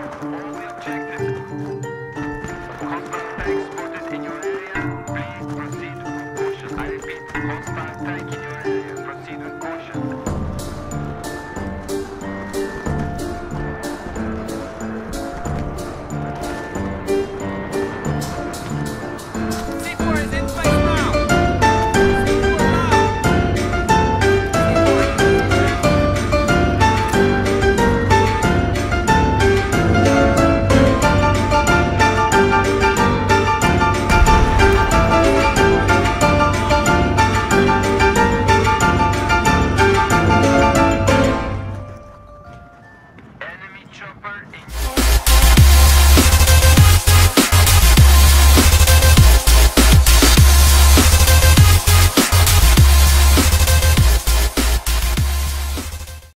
Objective.